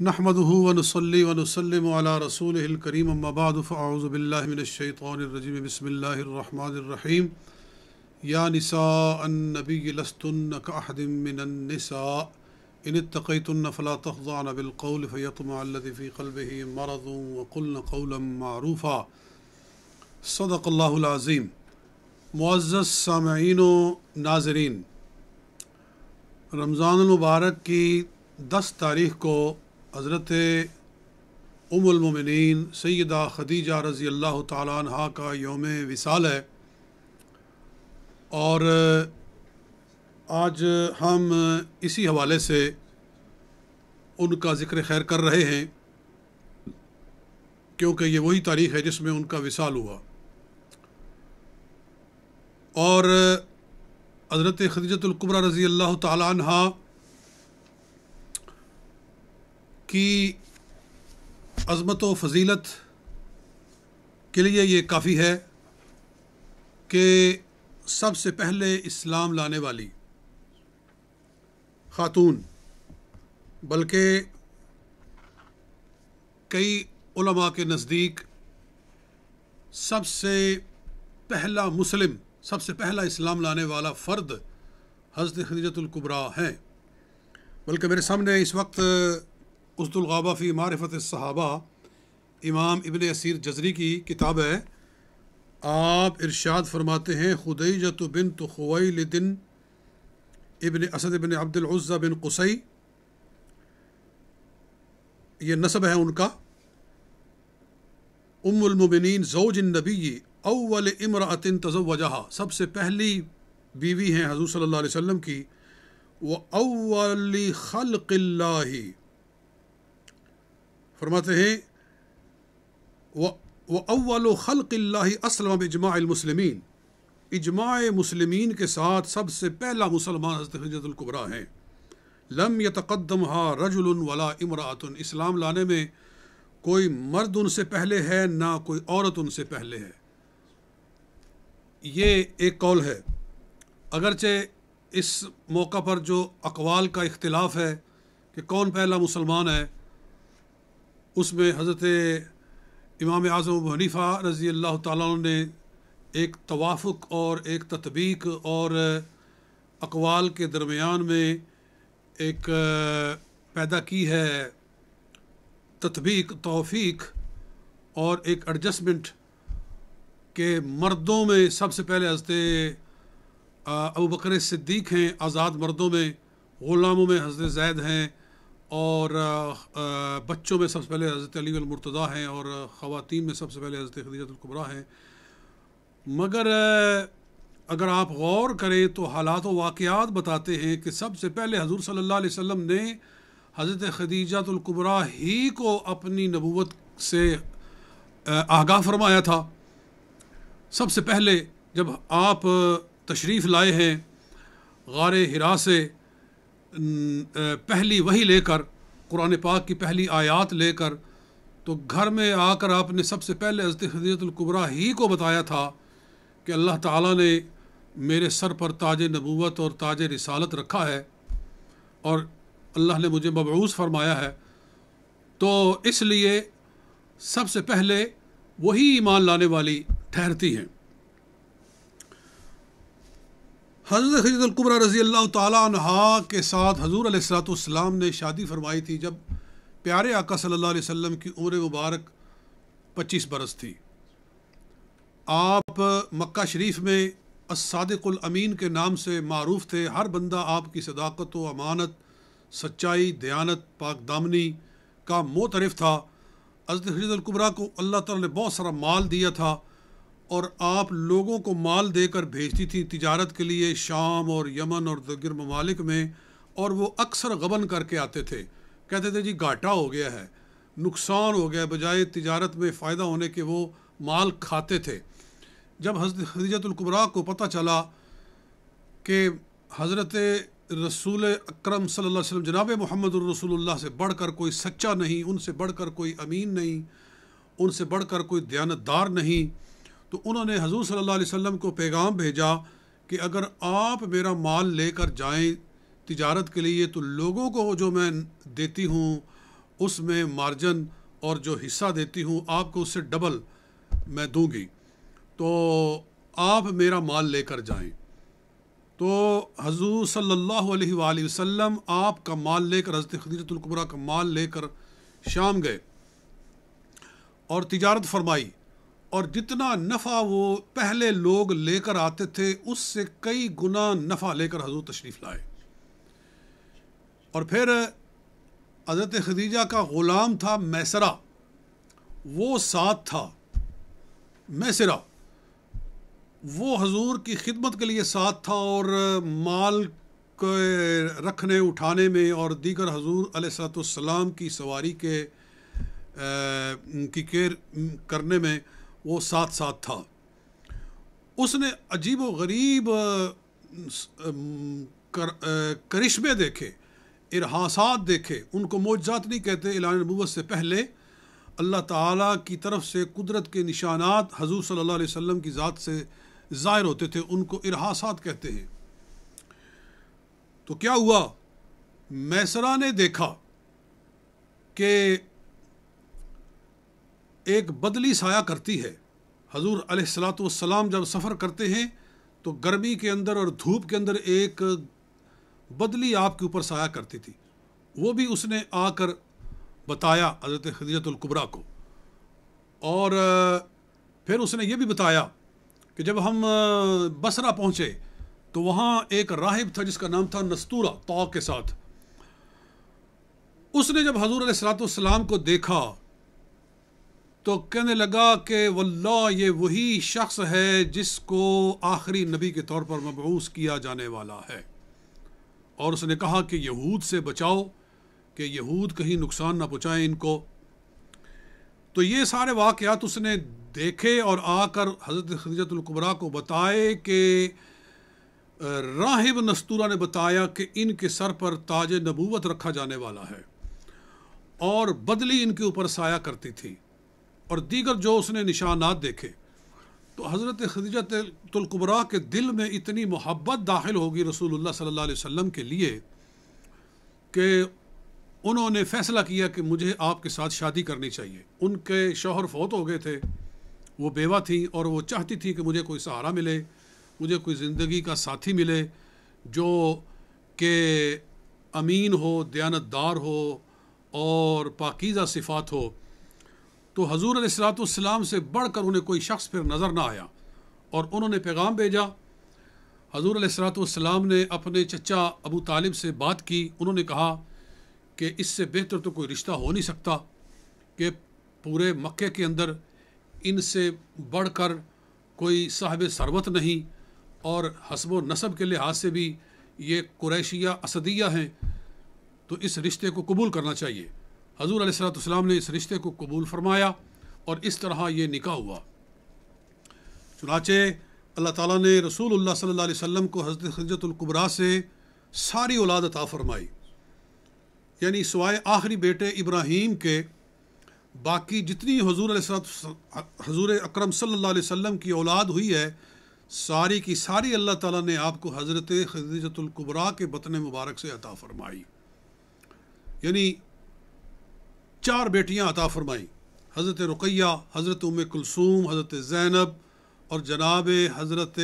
نحمده ونصلي ونسلم على رسوله الكريم، أما بعد، فأعوذ بالله من الشيطان الرجيم. بسم الله الرحمن الرحيم. يا نساء النبي، لستن كأحد من النساء. إن اتقيتن فلا تخضعن بالقول فيطمع الذي في قلبه مرض وقلن قولا معروفا. صدق اللہ العظیم معزز سامعین و ناظرین، رمضان المبارک کی دس تاریخ کو حضرت ام المومنین سیدہ خدیجہ رضی اللہ تعالیٰ عنہ کا یوم وصال ہے۔ اور آج ہم اسی حوالے سے ان کا ذکر خیر کر رہے ہیں، کیونکہ یہ وہی تاریخ ہے جس میں ان کا وصال ہوا۔ اور حضرت خدیجۃ القبرہ رضی اللہ تعالیٰ عنہ کی عظمت و فضیلت کے لیے یہ کافی ہے کہ سب سے پہلے اسلام لانے والی خاتون، بلکہ کئی علماء کے نزدیک سب سے پہلا مسلم، سب سے پہلا اسلام لانے والا فرد حضرت خدیجۃ القبرا ہیں۔ بلکہ میرے سامنے اس وقت اسد الغابہ فی معرفت صحابہ امام ابن اسیر جزری کی کتاب ہے۔ آپ ارشاد فرماتے ہیں خدیجت بن تو خویلدن ابن اسد ابن عبد العزہ بن قصی یہ نصب ہے ان کا۔ ام المبنین زوج النبی اول امراۃ تزوجہا۔ سب سے پہلی بیوی ہیں حضور صلی اللہ علیہ وسلم کی۔ وہ اول خلق اللہ۔ فرماتے ہیں وہ اول خلق اللہ اسلم اجماع المسلمین اجماع مسلمین کے ساتھ سب سے پہلا مسلمان حضرت خجت القبرا ہیں۔ لم یتقدم ہا رجل ولا امراۃ اسلام لانے میں کوئی مرد ان سے پہلے ہے، نہ کوئی عورت ان سے پہلے ہے۔ یہ ایک قول ہے۔ اگرچہ اس موقع پر جو اقوال کا اختلاف ہے کہ کون پہلا مسلمان ہے اس میں حضرت امام اعظم حنیفہ رضی اللہ تعالیٰ نے ایک توافق اور ایک تطبیق اور اقوال کے درمیان میں ایک پیدا کی ہے تطبیق، توفیق اور ایک ایڈجسٹمنٹ کہ مردوں میں سب سے پہلے حضرت ابو بکر صدیق ہیں، آزاد مردوں میں، غلاموں میں حضرت زید ہیں اور بچوں میں سب سے پہلے حضرت علی المرتضیٰ ہیں اور خواتین میں سب سے پہلے حضرت خدیجۃ القبرا ہیں۔ مگر اگر آپ غور کریں تو حالات و واقعات بتاتے ہیں کہ سب سے پہلے حضور صلی اللہ علیہ وسلم نے حضرت خدیجۃ القبرا ہی کو اپنی نبوت سے آگاہ فرمایا تھا۔ سب سے پہلے جب آپ تشریف لائے ہیں غار ہرا سے پہلی وہی لے کر، قرآن پاک کی پہلی آیات لے کر، تو گھر میں آ کر آپ نے سب سے پہلے حضرت خدیت القبرا ہی کو بتایا تھا کہ اللہ تعالیٰ نے میرے سر پر تاج نبوت اور تاج رسالت رکھا ہے اور اللہ نے مجھے مبعوث فرمایا ہے۔ تو اس لیے سب سے پہلے وہی ایمان لانے والی ٹھہرتی ہیں۔ حضرت خجد القبرہ رضی اللہ تعالیٰ عنہ کے ساتھ حضور علیہ السلاۃ والسلام نے شادی فرمائی تھی جب پیارے آقا صلی اللہ علیہ وسلم کی عمر مبارک پچیس برس تھی۔ آپ مکہ شریف میں الصادق الامین کے نام سے معروف تھے۔ ہر بندہ آپ کی صداقت و امانت، سچائی، دیانت، پاک دامنی کا معترف تھا۔ حضرت خجد القبرہ کو اللہ تعالیٰ نے بہت سارا مال دیا تھا۔ اور آپ لوگوں کو مال دے کر بھیجتی تھی تجارت کے لیے شام اور یمن اور دیگر ممالک میں، اور وہ اکثر غبن کر کے آتے تھے۔ کہتے تھے جی گھاٹا ہو گیا ہے۔ نقصان ہو گیا بجائے تجارت میں فائدہ ہونے کے وہ مال کھاتے تھے۔ جب حضرت خدیجۃ القبرا کو پتہ چلا کہ حضرت رسول اکرم صلی اللہ علیہ وسلم، جناب محمد الرسول اللہ سے بڑھ کر کوئی سچا نہیں، ان سے بڑھ کر کوئی امین نہیں، ان سے بڑھ کر کوئی دیانتدار نہیں تو انہوں نے حضور صلی اللہ علیہ وسلم کو پیغام بھیجا کہ اگر آپ میرا مال لے کر جائیں تجارت کے لیے تو لوگوں کو جو میں دیتی ہوں، اس میں مارجن اور جو حصہ دیتی ہوں، آپ کو اس سے ڈبل میں دوں گی۔ تو آپ میرا مال لے کر جائیں۔ تو حضور صلی اللہ علیہ وآلہ وسلم آپ کا مال لے کر، حضرت خدیجۃ القبرہ کا مال لے کر شام گئے اور تجارت فرمائی۔ اور جتنا نفع وہ پہلے لوگ لے کر آتے تھے، اس سے کئی گنا نفع لے کر حضور تشریف لائے۔ اور پھر حضرت خدیجہ کا غلام تھا میسرا وہ ساتھ تھا میسرا وہ حضور کی خدمت کے لیے ساتھ تھا اور مال کے رکھنے، اٹھانے میں اور دیگر حضور علیہ صلاۃ السلام کی سواری کے کی کیئر کرنے میں وہ ساتھ ساتھ تھا۔ اس نے عجیب و غریب کرشمے دیکھے، ارحاسات دیکھے۔ ان کو معجزات نہیں کہتے، اعلان نبوت سے پہلے۔ اللہ تعالیٰ کی طرف سے قدرت کے نشانات حضور صلی اللہ علیہ وسلم کی ذات سے ظاہر ہوتے تھے، ان کو ارحاسات کہتے ہیں۔ تو کیا ہوا؟ میسرا نے دیکھا کہ ایک بدلی سایہ کرتی ہے۔ حضور علیہ السلاۃ والسلام جب سفر کرتے ہیں، تو گرمی کے اندر اور دھوپ کے اندر ایک بدلی آپ کے اوپر سایہ کرتی تھی۔ وہ بھی اس نے آ کر بتایا حضرت خدیجت القبرہ کو۔ اور پھر اس نے یہ بھی بتایا کہ جب ہم بصرہ پہنچے، تو وہاں ایک راہب تھا جس کا نام تھا نستورہ تو کے ساتھ۔ اس نے جب حضور علیہ السلاۃ والسلام کو دیکھا تو کہنے لگا کہ واللہ یہ وہی شخص ہے جس کو آخری نبی کے طور پر مبعوث کیا جانے والا ہے۔ اور اس نے کہا کہ یہود سے بچاؤ، کہ یہود کہیں نقصان نہ پہنچائیں ان کو۔ تو یہ سارے واقعات اس نے دیکھے اور آ کر حضرت خدیجت القبرا کو بتائے کہ راہب نستورہ نے بتایا کہ ان کے سر پر تاج نبوت رکھا جانے والا ہے اور بدلی ان کے اوپر سایہ کرتی تھی۔ اور دیگر جو اس نے نشانات دیکھے، تو حضرت خدیجت القبرا کے دل میں اتنی محبت داخل ہوگی رسول اللہ صلی اللہ علیہ وسلم کے لیے کہ انہوں نے فیصلہ کیا کہ مجھے آپ کے ساتھ شادی کرنی چاہیے۔ ان کے شوہر فوت ہو گئے تھے، وہ بیوہ تھیں اور وہ چاہتی تھی کہ مجھے کوئی سہارا ملے، مجھے کوئی زندگی کا ساتھی ملے جو کہ امین ہو دیانت دار ہو اور پاکیزہ صفات ہو۔ تو حضور علیہ السلاۃ والسلام سے بڑھ کر انہیں کوئی شخص پھر نظر نہ آیا اور انہوں نے پیغام بھیجا۔ حضور علیہ السلاۃ والسلام نے اپنے چچا ابو طالب سے بات کی۔ انہوں نے کہا کہ اس سے بہتر تو کوئی رشتہ ہو نہیں سکتا کہ پورے مکے کے اندر ان سے بڑھ کر کوئی صاحب ثروت نہیں اور حسب و نصب کے لحاظ سے بھی یہ قریشیہ اسدیہ ہیں۔ تو اس رشتے کو قبول کرنا چاہیے۔ حضور علیہ السلاۃ والسلام نے اس رشتے کو قبول فرمایا اور اس طرح یہ نکاح ہوا۔ چنانچہ اللہ تعالیٰ نے رسول اللہ صلی اللہ علیہ وسلم کو حضرت خجت القبرا سے ساری اولاد عطا فرمائی۔ یعنی سوائے آخری بیٹے ابراہیم کے، باقی جتنی حضور علیہ حضور اکرم صلی اللہ علیہ وسلم کی اولاد ہوئی ہے، ساری کی ساری اللہ تعالیٰ نے آپ کو حضرت خدیجت القبرا کے بطن مبارک سے عطا فرمائی۔ یعنی چار بیٹیاں عطا فرمائیں۔ حضرت رقیہ، حضرت ام کلثوم، حضرت زینب اور جناب حضرت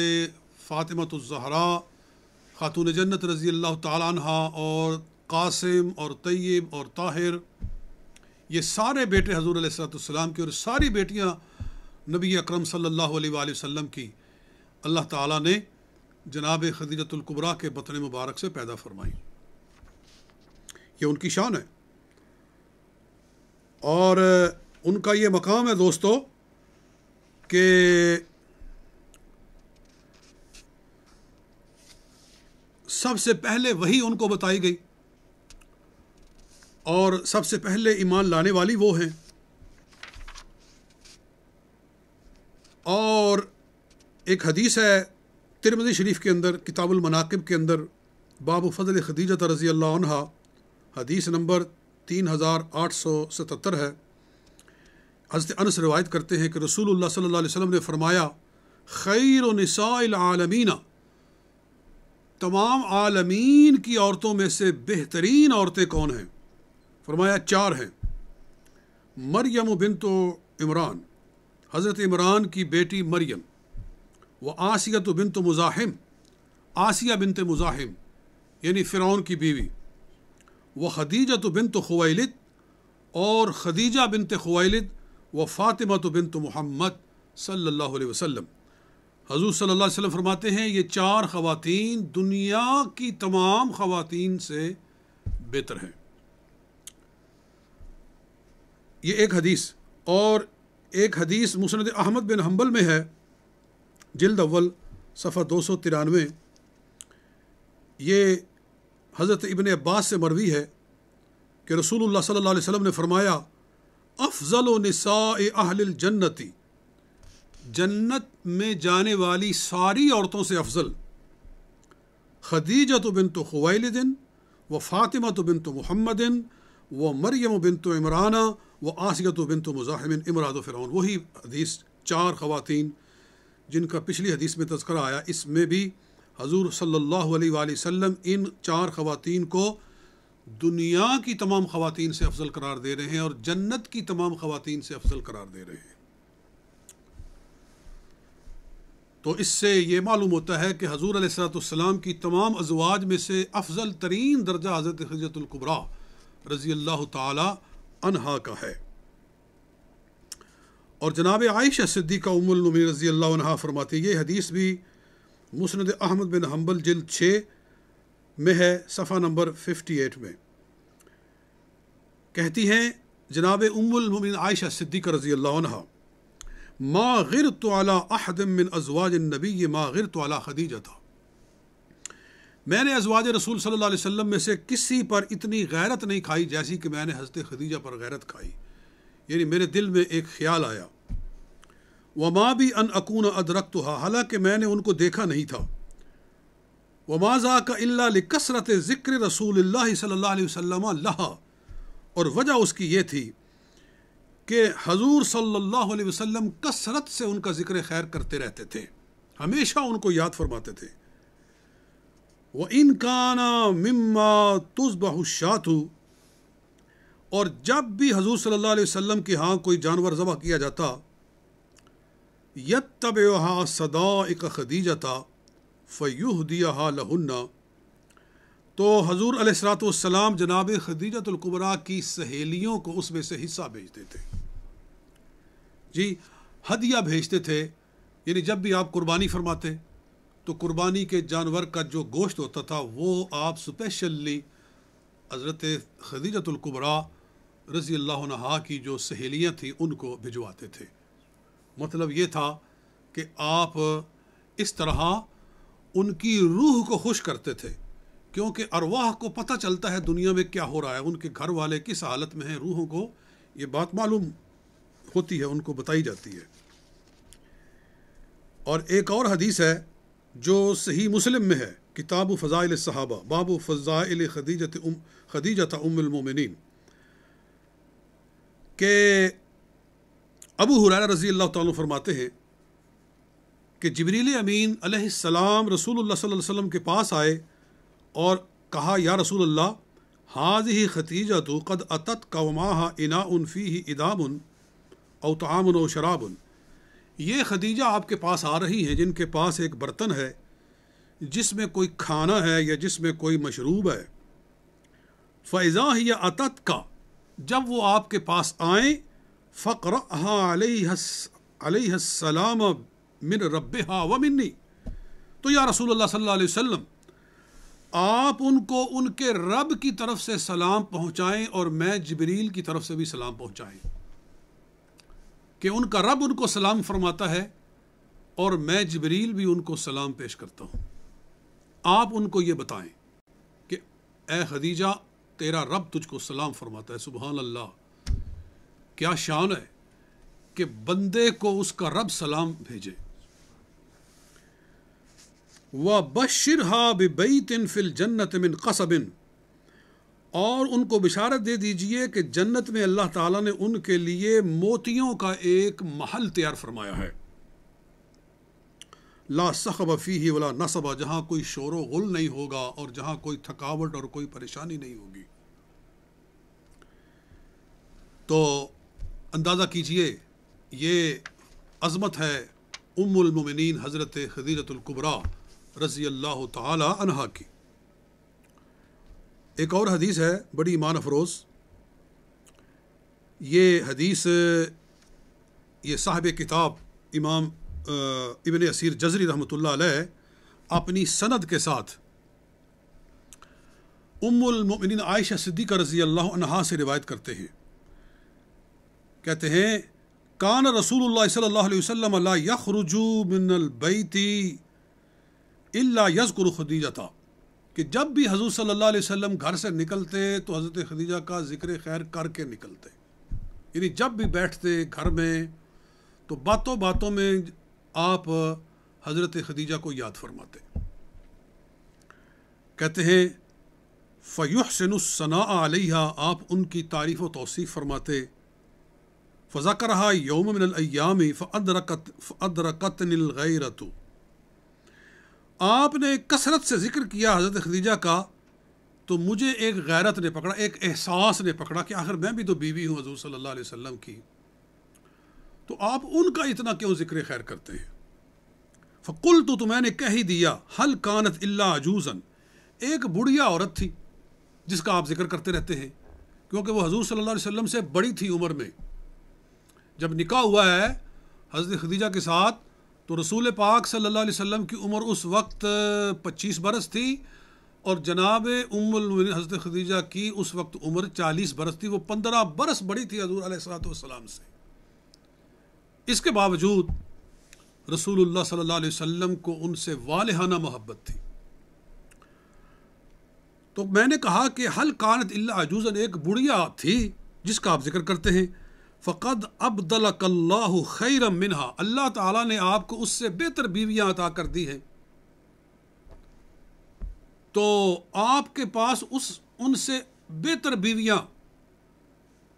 فاطمۃ الزہرا، خاتون جنت رضی اللہ تعالیٰ عنہ اور قاسم اور طیب اور طاہر۔ یہ سارے بیٹے حضور علیہ السلۃ السلام کی اور ساری بیٹیاں نبی اکرم صلی اللہ علیہ وآلہ وسلم کی۔ اللہ تعالیٰ نے جناب خدیجت القبرا کے بطن مبارک سے پیدا فرمائی۔ یہ ان کی شان ہے۔ اور ان کا یہ مقام ہے دوستو کہ سب سے پہلے وہی ان کو بتائی گئی اور سب سے پہلے ایمان لانے والی وہ ہیں۔ اور ایک حدیث ہے ترمزی شریف کے اندر، کتاب المناقب کے اندر، باب فضل خدیجہ رضی اللہ عنہ حدیث نمبر تین ہزار آٹھ سو ستتر ہے۔ حضرت انس روایت کرتے ہیں کہ رسول اللہ صلی اللہ علیہ وسلم نے فرمایا، خیر و نساء العالمین، تمام عالمین کی عورتوں میں سے بہترین عورتیں کون ہیں؟ فرمایا، چار ہیں۔ مریم و بنت و عمران، حضرت عمران کی بیٹی مریم وہ آسیت و بنت مزاحم آسیہ بنت مزاحم یعنی فرعون کی بیوی۔ وہ خدیجہ تو بنت خویلد اور خدیجہ بنت خویلد و فاطمہ تو بنت محمد صلی اللہ علیہ وسلم۔ حضور صلی اللہ علیہ وسلم فرماتے ہیں، یہ چار خواتین دنیا کی تمام خواتین سے بہتر ہیں۔ یہ ایک حدیث، اور ایک حدیث مسند احمد بن حنبل میں ہے، جلد اول، صفحہ دو سو ترانوے۔ یہ حضرت ابن عباس سے مروی ہے کہ رسول اللہ صلی اللہ علیہ وسلم نے فرمایا، افضل و نساء اہل الجنتی جنت میں جانے والی ساری عورتوں سے افضل۔ خدیجہ تو بن تو و فاطمہ تو بن تو محمد و مریم و بن تو عمرانہ و آسیت و بن تو امراد و فرعون۔ وہی حدیث چار خواتین جن کا پچھلی حدیث میں تذکرہ آیا، اس میں بھی حضور صلی اللہ علیہ وآلہ وسلم ان چار خواتین کو دنیا کی تمام خواتین سے افضل قرار دے رہے ہیں اور جنت کی تمام خواتین سے افضل قرار دے رہے ہیں۔ تو اس سے یہ معلوم ہوتا ہے کہ حضور علیہ السلاۃ السلام کی تمام ازواج میں سے افضل ترین درجہ حضرت خجت القبرا رضی اللہ تعالی عنہا کا ہے۔ اور جناب عائشہ صدیقہ ام المین رضی اللہ عنہ فرماتی یہ حدیث بھی مسند احمد بن حنبل جلد چھ میں ہے صفحہ نمبر ففٹی ایٹ میں۔ کہتی ہیں، جناب ام المین عائشہ صدیقہ رضی اللہ عنہ ما غرت على احد من ازواج النبی، ما غرت على خدیجہ تھا۔ میں نے ازواج رسول صلی اللہ علیہ وسلم میں سے کسی پر اتنی غیرت نہیں کھائی جیسی کہ میں نے حضرت خدیجہ پر غیرت کھائی۔ یعنی میرے دل میں ایک خیال آیا۔ وما بھی ان اکون ادرک تو حالانکہ میں نے ان کو دیکھا نہیں تھا۔ وما ذا کا اللہ کثرت ذکر رسول اللہ صلی اللہ علیہ وسلم اللہ اور وجہ اس کی یہ تھی کہ حضور صلی اللہ علیہ وسلم کثرت سے ان کا ذکر خیر کرتے رہتے تھے۔ ہمیشہ ان کو یاد فرماتے تھے۔ وہ ان کا نا مما تز بہشات اور جب بھی حضور صلی اللہ علیہ وسلم کے ہاں کوئی جانور ذبح کیا جاتا یت طب صدا اک خدیجہ تھا فیوہ دیا لہنہ تو حضور علیہ السلاۃ والسلام جناب خدیجت القبرا کی سہیلیوں کو اس میں سے حصہ بھیجتے تھے۔ جی ہدیہ بھیجتے تھے یعنی جب بھی آپ قربانی فرماتے، تو قربانی کے جانور کا جو گوشت ہوتا تھا، وہ آپ اسپیشلی حضرت خدیجت القبرا رضی اللہ عنہ کی جو سہیلیاں تھیں، ان کو بھجواتے تھے۔ مطلب یہ تھا کہ آپ اس طرح ان کی روح کو خوش کرتے تھے، کیونکہ ارواح کو پتہ چلتا ہے دنیا میں کیا ہو رہا ہے۔ ان کے گھر والے کس حالت میں ہیں، روحوں کو یہ بات معلوم ہوتی ہے، ان کو بتائی جاتی ہے۔ اور ایک اور حدیث ہے جو صحیح مسلم میں ہے، کتاب و فضائل صحابہ باب و فضائل خدیجت ام خدیجت ام المومنین کہ ابو حرار رضی اللہ تعالیٰ فرماتے ہیں کہ جبریل امین علیہ السلام رسول اللہ صلی اللہ علیہ وسلم کے پاس آئے اور کہا، یا رسول اللہ حاض ہی ختیجہ تو قد اتت کا ماہ انا فی ہی ادام او تعامن و شراب یہ خدیجہ آپ کے پاس آ رہی ہیں، جن کے پاس ایک برتن ہے، جس میں کوئی کھانا ہے یا جس میں کوئی مشروب ہے۔ فیضا ہی اتت کا، جب وہ آپ کے پاس آئیں فقر علیہ علیہ السلام من رب و منی تو یا رسول اللہ صلی اللہ علیہ وسلم، آپ ان کو ان کے رب کی طرف سے سلام پہنچائیں اور میں جبریل کی طرف سے بھی سلام پہنچائیں۔ کہ ان کا رب ان کو سلام فرماتا ہے اور میں جبریل بھی ان کو سلام پیش کرتا ہوں۔ آپ ان کو یہ بتائیں کہ اے خدیجہ، تیرا رب تجھ کو سلام فرماتا ہے، سبحان اللہ۔ کیا شان ہے کہ بندے کو اس کا رب سلام بھیجے۔ و بشر ہا بن فل جنت من قصبن اور ان کو بشارت دے دیجیے کہ جنت میں اللہ تعالیٰ نے ان کے لیے موتیوں کا ایک محل تیار فرمایا ہے۔ لا سخب فی ولا نصب، جہاں کوئی شور و غل نہیں ہوگا اور جہاں کوئی تھکاوٹ اور کوئی پریشانی نہیں ہوگی۔ تو اندازہ کیجیے، یہ عظمت ہے ام المومنین حضرت خدیجۃ القبرا رضی اللہ تعالی عنہا کی۔ ایک اور حدیث ہے، بڑی ایمان افروز۔ یہ حدیث، یہ صاحب کتاب امام ابن اسیر جزری رحمۃ اللہ علیہ اپنی سند کے ساتھ ام المؤمنین عائشہ صدیقہ رضی اللہ عنہا سے روایت کرتے ہیں۔ کہتے ہیں، کان رسول اللہ صلی اللہ علیہ وسلم اللہ یخرجو من البیتی اللہ یذکر خدیجہ تھا کہ جب بھی حضور صلی اللہ علیہ وسلم گھر سے نکلتے تو حضرت خدیجہ کا ذکر خیر کر کے نکلتے۔ یعنی جب بھی بیٹھتے گھر میں تو باتوں باتوں میں آپ حضرت خدیجہ کو یاد فرماتے۔ کہتے ہیں، فیحسن الصناء علیہ آپ ان کی تعریف و توصیف فرماتے۔ فذکرہا یوم من الایام فادرکت فادرکتن الغیرت آپ نے کثرت سے ذکر کیا حضرت خدیجہ کا، تو مجھے ایک غیرت نے پکڑا، ایک احساس نے پکڑا کہ آخر میں بھی تو بیوی ہوں حضور صلی اللہ علیہ وسلم کی۔ تو آپ ان کا اتنا کیوں ذکر خیر کرتے ہیں؟ فقل تو تو میں نے کہہ ہی دیا حل کانت اللہ عجوزن ایک بڑھیا عورت تھی جس کا آپ ذکر کرتے رہتے ہیں، کیونکہ وہ حضور صلی اللہ علیہ وسلم سے بڑی تھی عمر میں۔ جب نکاح ہوا ہے حضرت خدیجہ کے ساتھ، تو رسول پاک صلی اللہ علیہ وسلم کی عمر اس وقت پچیس برس تھی اور جناب ام المؤمنین حضرت خدیجہ کی اس وقت عمر چالیس برس تھی، وہ پندرہ برس بڑی تھی حضور علیہ السلاۃ والسلام سے۔ اس کے باوجود رسول اللہ صلی اللہ علیہ وسلم کو ان سے والہانہ محبت تھی۔ تو میں نے کہا کہ حل کانت اللہ عجوزن ایک بڑھیا تھی جس کا آپ ذکر کرتے ہیں۔ فقد ابدلک اللہ خیر منہا اللہ تعالیٰ نے آپ کو اس سے بہتر بیویاں عطا کر دی ہیں۔ تو آپ کے پاس اس، ان سے بہتر بیویاں،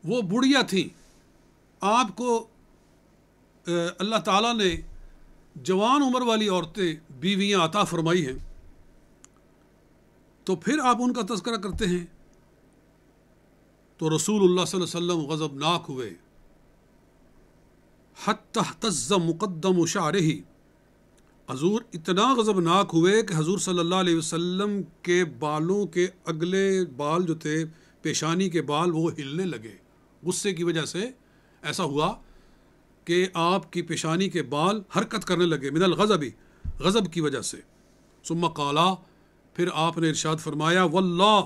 وہ بڑھیا تھیں۔ آپ کو اللہ تعالیٰ نے جوان عمر والی عورتیں بیویاں عطا فرمائی ہیں۔ تو پھر آپ ان کا تذکرہ کرتے ہیں۔ تو رسول اللہ صلی اللہ علیہ وسلم غضب ناک ہوئے حتز مقدم و شارحی حضور اتنا غضبناک ہوئے کہ حضور صلی اللہ علیہ وسلم کے بالوں کے اگلے بال جو تھے، پیشانی کے بال، وہ ہلنے لگے۔ غصے کی وجہ سے ایسا ہوا کہ آپ کی پیشانی کے بال حرکت کرنے لگے من الغضبی غضب کی وجہ سے۔ ثم قالا پھر آپ نے ارشاد فرمایا، واللہ۔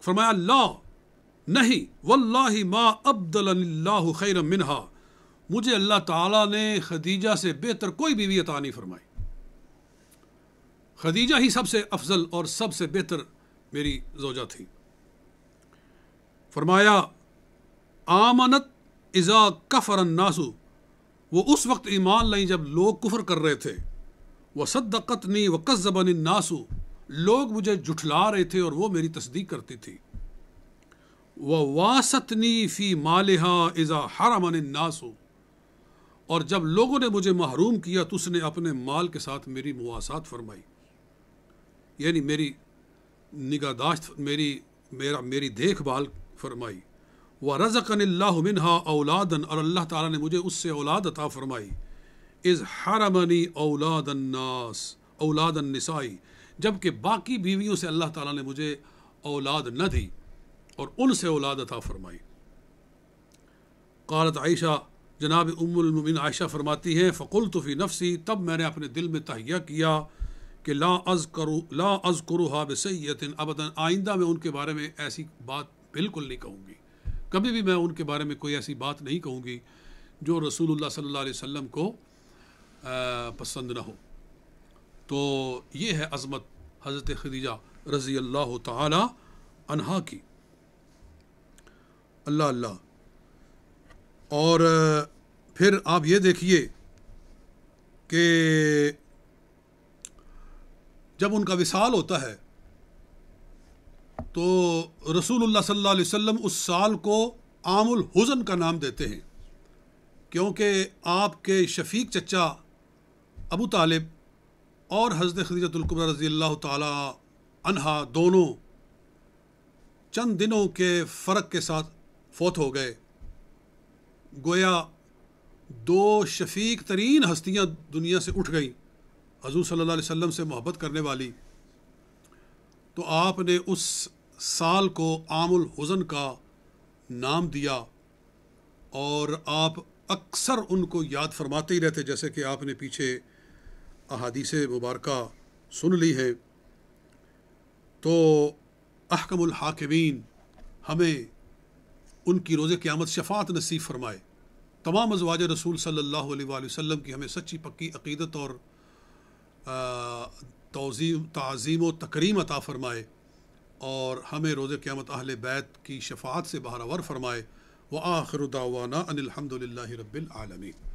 فرمایا اللہ نہیں، واللہ ما ابدل اللہ خیر منہا۔ مجھے اللہ تعالیٰ نے خدیجہ سے بہتر کوئی بیوی عطا نہیں فرمائی۔ خدیجہ ہی سب سے افضل اور سب سے بہتر میری زوجہ تھی۔ فرمایا، آمنت ازا کفر الناسو وہ اس وقت ایمان لائیں جب لوگ کفر کر رہے تھے۔ وہ صدقتنی و قصبن الناسو لوگ مجھے جھٹلا رہے تھے اور وہ میری تصدیق کرتی تھی۔ وہ واسطنی فی مالحا ازا حرمن الناسو اور جب لوگوں نے مجھے محروم کیا تو اس نے اپنے مال کے ساتھ میری مواسات فرمائی۔ یعنی میری نگہداشت، میری، میرا، میری دیکھ بھال فرمائی۔ وہ رضقن اللہ منہا اولادن اور اللہ تعالیٰ نے مجھے اس سے اولاد عطا فرمائی۔ از حرمنی اولاد الناس، اولاد النسائی جبکہ باقی بیویوں سے اللہ تعالیٰ نے مجھے اولاد نہ دی اور ان سے اولاد عطا فرمائی۔ قالت عائشہ جناب ام المن عائشہ فرماتی ہیں فقل فی نفسی تب میں نے اپنے دل میں تہیہ کیا کہ لا از کرو لا از کرو ہا بسیت ابداً، آئندہ میں ان کے بارے میں ایسی بات بالکل نہیں کہوں گی۔ کبھی بھی میں ان کے بارے میں کوئی ایسی بات نہیں کہوں گی جو رسول اللہ صلی اللہ علیہ وسلم کو پسند نہ ہو۔ تو یہ ہے عظمت حضرت خدیجہ رضی اللہ تعالی عنہا کی۔ اللہ اللہ۔ اور پھر آپ یہ دیکھیے کہ جب ان کا وصال ہوتا ہے، تو رسول اللہ صلی اللہ علیہ وسلم اس سال کو عام الحزن کا نام دیتے ہیں، کیونکہ آپ کے شفیق چچا ابو طالب اور حضرت خدیجۃ القبر رضی اللہ تعالی عنہا دونوں چند دنوں کے فرق کے ساتھ فوت ہو گئے۔ گویا دو شفیق ترین ہستیاں دنیا سے اٹھ گئیں، حضور صلی اللہ علیہ وسلم سے محبت کرنے والی۔ تو آپ نے اس سال کو عام الحزن کا نام دیا اور آپ اکثر ان کو یاد فرماتے ہی رہتے، جیسے کہ آپ نے پیچھے احادیث مبارکہ سن لی ہے۔ تو احکم الحاکمین ہمیں ان کی روز قیامت شفاعت نصیب فرمائے۔ تمام ازواج رسول صلی اللہ علیہ وآلہ وسلم کی ہمیں سچی پکی عقیدت اور توظیم تعظیم و تکریم عطا فرمائے اور ہمیں روز قیامت اہل بیت کی شفاعت سے بہرور فرمائے۔ وہ آخر دعوانا ان الحمد للہ رب العالمین۔